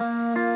Música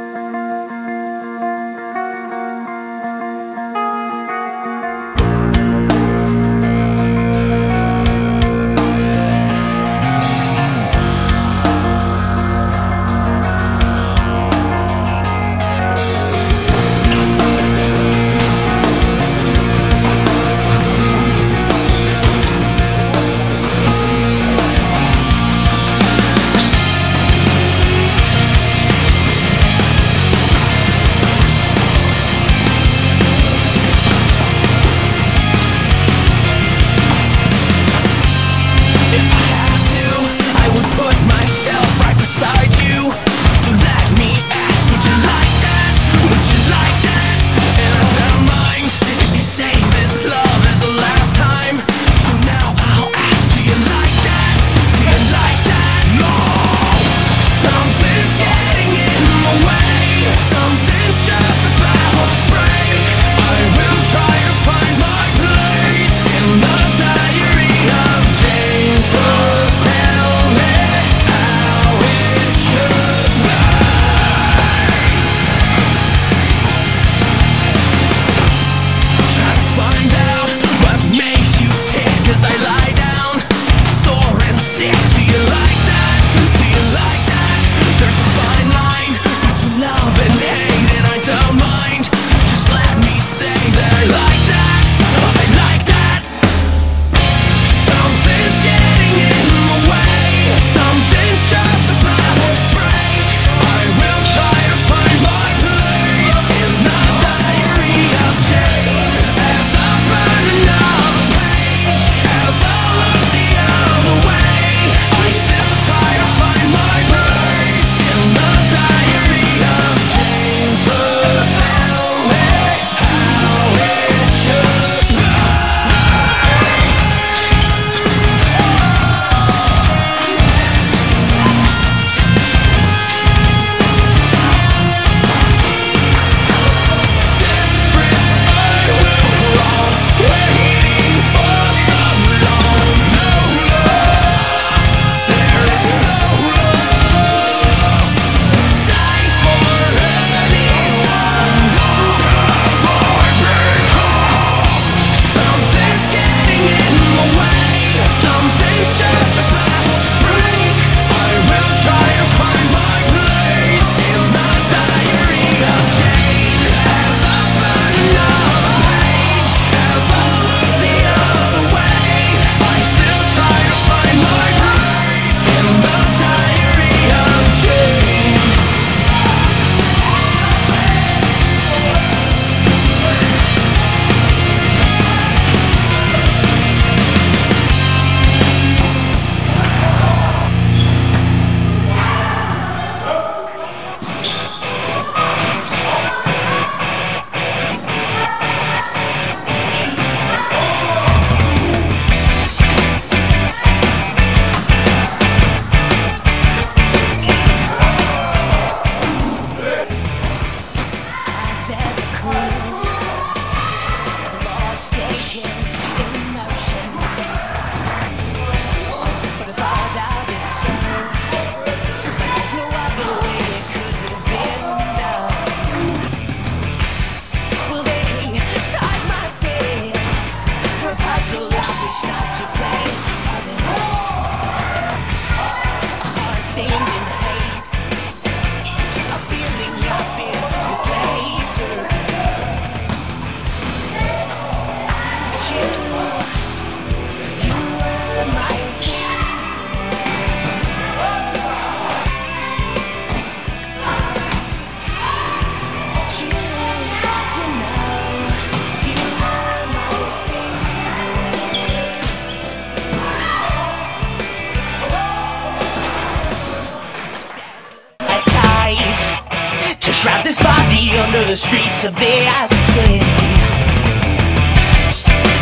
the streets of the Aztec City.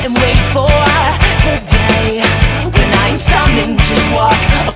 And wait for the day when I'm summoned to walk